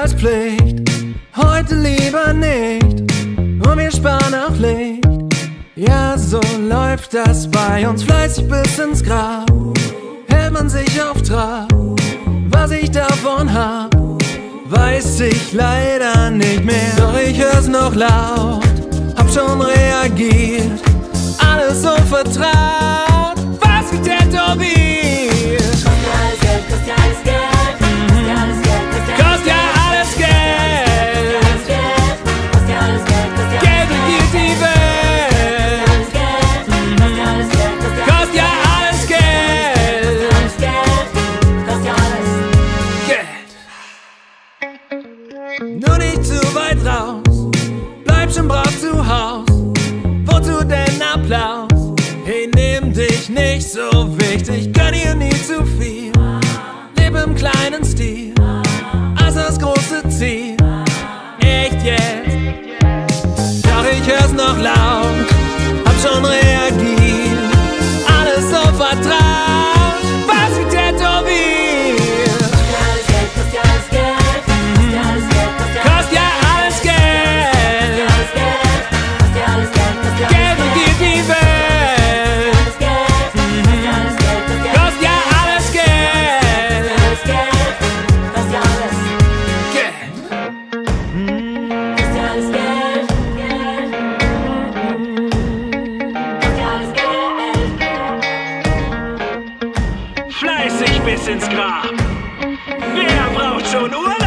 Verkehrspflicht, heute lieber nicht. Und wir sparen auch Licht. Ja, so läuft das bei uns fleißig bis ins Grab. Hält man sich auf Trab, was ich davon hab, weiß ich leider nicht mehr. Doch ich hör's noch laut, hab schon reagiert, alles so vertraut. Nur nicht zu weit raus, bleib schon brav zu Haus. Wozu denn Applaus? Hey, nimm dich nicht so wichtig, gönn dir nie zu viel. Leb im kleinen Stil, als das große Ziel. Echt jetzt? Doch ich hör's noch laut, Fleißig bis ins Grab. Wer braucht schon Urlaub?